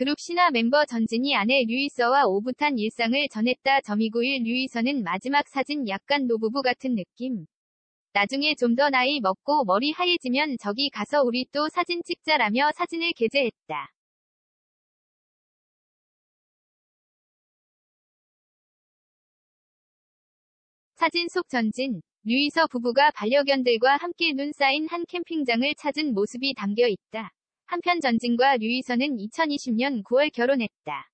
그룹 신화 멤버 전진이 아내 류이서와 오붓한 일상을 전했다. 점이구일 류이서는 마지막 사진 약간 노부부 같은 느낌. 나중에 좀 더 나이 먹고 머리 하얘지면 저기 가서 우리 또 사진 찍자라며 사진을 게재했다. 사진 속 전진, 류이서 부부가 반려견들과 함께 눈 쌓인 한 캠핑장을 찾은 모습이 담겨 있다. 한편 전진과 류이서는 2020년 9월 결혼했다.